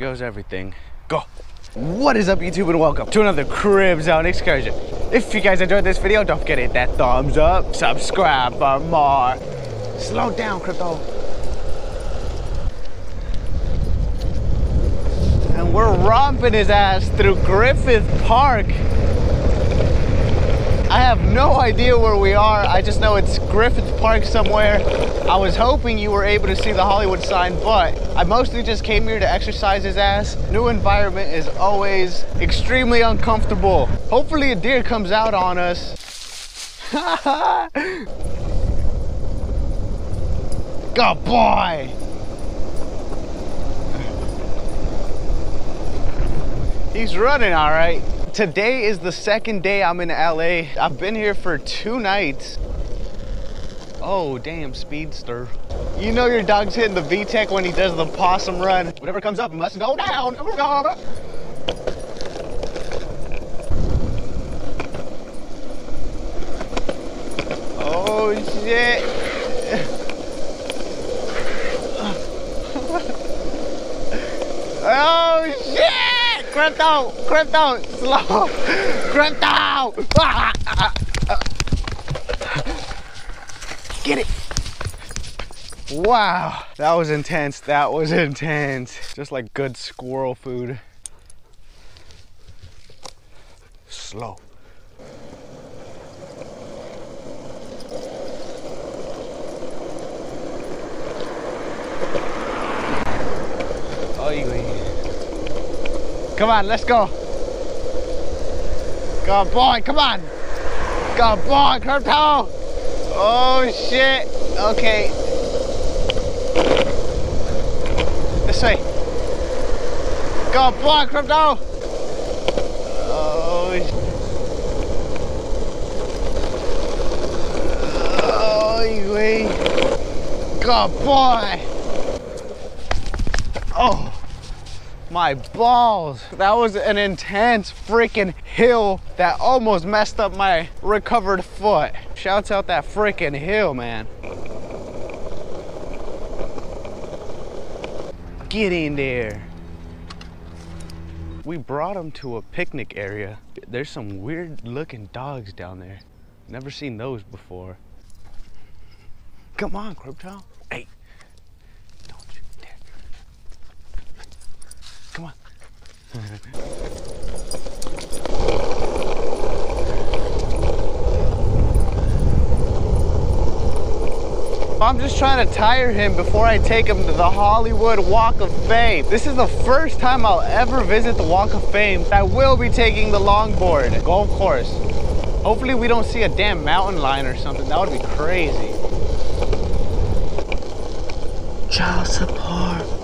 knows everything. Go. What is up YouTube and welcome to another Crib Zone excursion. If you guys enjoyed this video, don't forget to hit that thumbs up, subscribe for more. Slow down, Crypto. And we're romping his ass through Griffith Park. I have no idea where we are. I just know it's Griffith Park somewhere. I was hoping you were able to see the Hollywood sign, but I mostly just came here to exercise his ass. New environment is always extremely uncomfortable. Hopefully a deer comes out on us. Good boy. He's running all right. Today is the second day I'm in LA. I've been here for two nights. Oh, damn, speedster. You know your dog's hitting the VTEC when he does the possum run. Whatever comes up must go down. Oh, oh shit. oh, shit! Crypto! Crypto! Slow! Crypto! Get it! Wow, that was intense. That was intense. Just like good squirrel food. Slow. Oh, you Come on, let's go. Go boy, come on. Go boy, Crypto. Oh shit. Okay. This way. Go boy, Crypto. Oh. Oh. Go boy. Oh my balls. That was an intense freaking hill that almost messed up my recovered foot. Shouts out that freaking hill, man. Get in there. We brought them to a picnic area. There's some weird looking dogs down there. Never seen those before. Come on, Crypto. Hey, I'm just trying to tire him before I take him to the Hollywood Walk of Fame. This is the first time I'll ever visit the Walk of Fame. I will be taking the longboard golf course. Hopefully we don't see a damn mountain lion or something. That would be crazy. Child support.